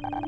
you